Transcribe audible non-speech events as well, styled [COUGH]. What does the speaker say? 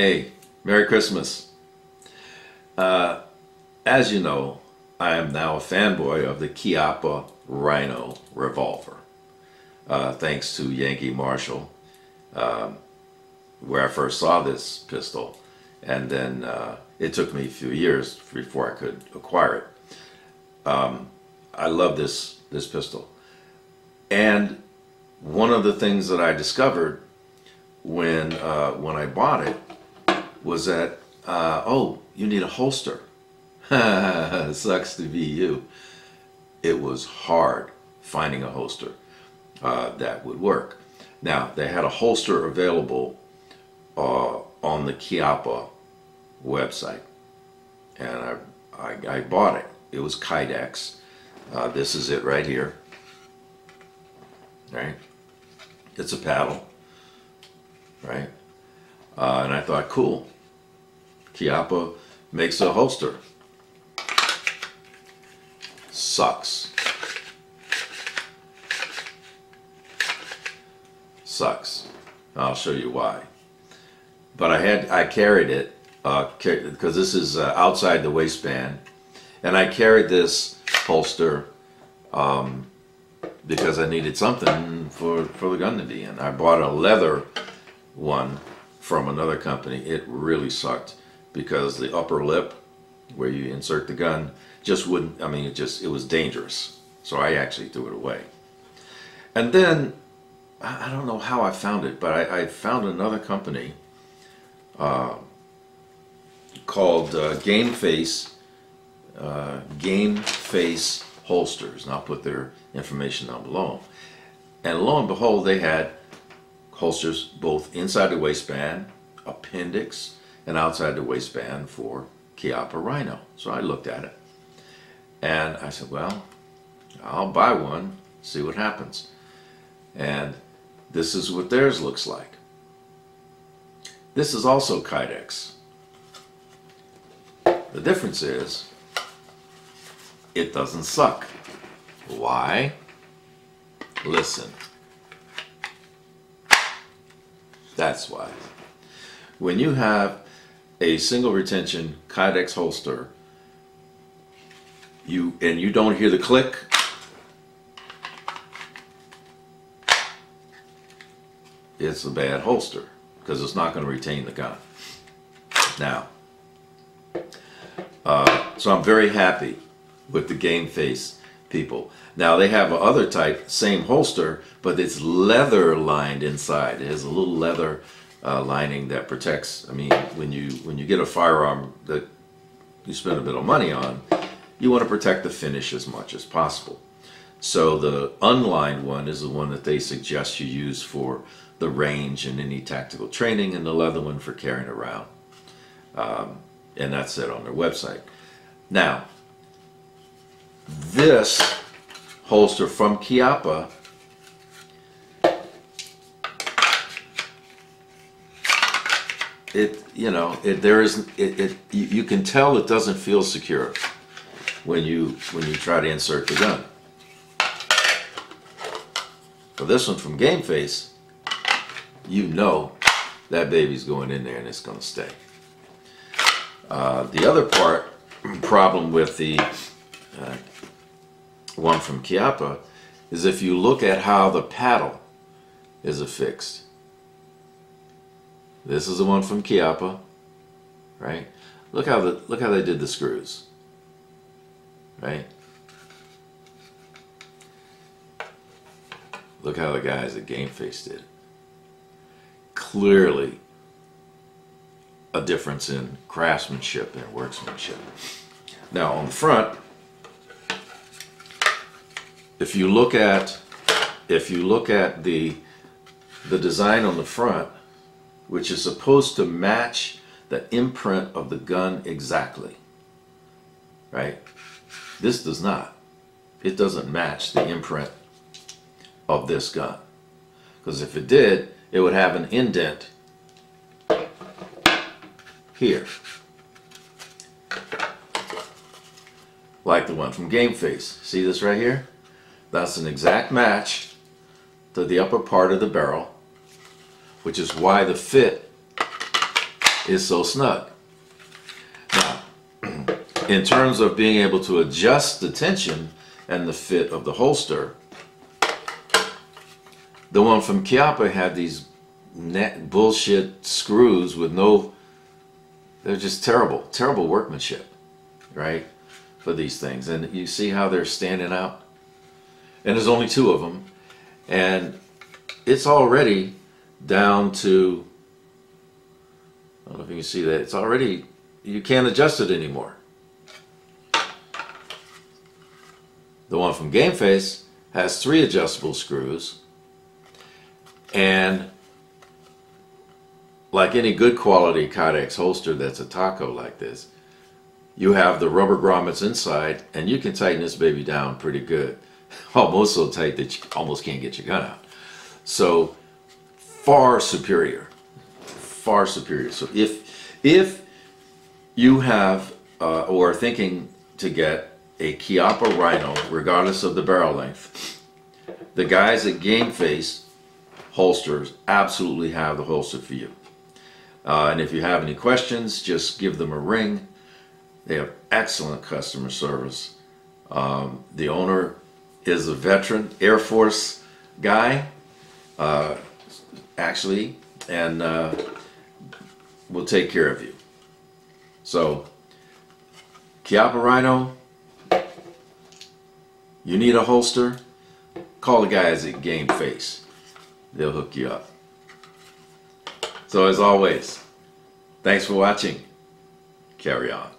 Hey, Merry Christmas. Uh, as you know, I am now a fanboy of the Chiappa Rhino revolver. Uh, thanks to Yankee Marshal, um, where I first saw this pistol, and then uh, it took me a few years before I could acquire it. Um, I love this this pistol, and one of the things that I discovered when uh, when I bought it was that uh, oh you need a holster. [LAUGHS] Sucks to be you. It was hard finding a holster uh, that would work. Now they had a holster available uh, on the Chiappa website, and I, I, I bought it. It was Kydex. Uh, this is it right here. Right? It's a paddle. Right? Uh, and I thought, cool. Chiappa makes a holster. Sucks. Sucks. I'll show you why. But I had I carried it because uh, this is uh, outside the waistband, and I carried this holster um, because I needed something for for the gun to be in. I bought a leather one from another company. It really sucked because the upper lip where you insert the gun just wouldn't I mean it just it was dangerous. So I actually threw it away. And then I don't know how I found it but I, I found another company uh, called uh, Game Face uh, Game Face holsters. And I'll put their information down below. And lo and behold they had holsters both inside the waistband appendix and outside the waistband for Chiappa Rhino. So I looked at it and I said, well, I'll buy one, see what happens. And this is what theirs looks like. This is also Kydex. The difference is it doesn't suck. Why? Listen. That's why. When you have a single retention Kydex holster, you and you don't hear the click, it's a bad holster because it's not going to retain the gun. Now, uh, so I'm very happy with the Game Face people. Now they have other type, same holster, but it's leather lined inside. It has a little leather uh, lining that protects. I mean, when you when you get a firearm that you spend a bit of money on, you want to protect the finish as much as possible. So the unlined one is the one that they suggest you use for the range and any tactical training, and the leather one for carrying around. Um, and that's it on their website. Now, this holster from Chiappa. It you know it there is it, it you, you can tell it doesn't feel secure when you when you try to insert the gun. For this one from Game Face you know that baby's going in there and it's going to stay. Uh, the other part [CLEARS THROAT] problem with the one from Chiappa is if you look at how the paddle is affixed this is the one from Chiappa, right? Look how the look how they did the screws, right? Look how the guys at Game Face did. Clearly, a difference in craftsmanship and workmanship. Now on the front, if you look at if you look at the the design on the front which is supposed to match the imprint of the gun exactly. Right? This does not. It doesn't match the imprint of this gun. Because if it did, it would have an indent here. Like the one from Game Face. See this right here? That's an exact match to the upper part of the barrel which is why the fit is so snug. Now, [CLEARS THROAT] in terms of being able to adjust the tension and the fit of the holster, the one from Chiappa had these net bullshit screws with no, they're just terrible, terrible workmanship, right? For these things. And you see how they're standing out? And there's only two of them. And it's already down to, I don't know if you can see that, it's already, you can't adjust it anymore. The one from Game Face has three adjustable screws and like any good quality Kydex holster that's a taco like this, you have the rubber grommets inside and you can tighten this baby down pretty good. Almost so tight that you almost can't get your gun out. So far superior, far superior. So if, if you have uh, or are thinking to get a Chiappa Rhino, regardless of the barrel length, the guys at Game Face holsters absolutely have the holster for you. Uh, and if you have any questions, just give them a ring. They have excellent customer service. Um, the owner is a veteran Air Force guy, uh, actually, and uh, will take care of you. So, Chiappa Rhino, you need a holster, call the guys at Game Face. They'll hook you up. So as always, thanks for watching. Carry on.